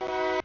Bye.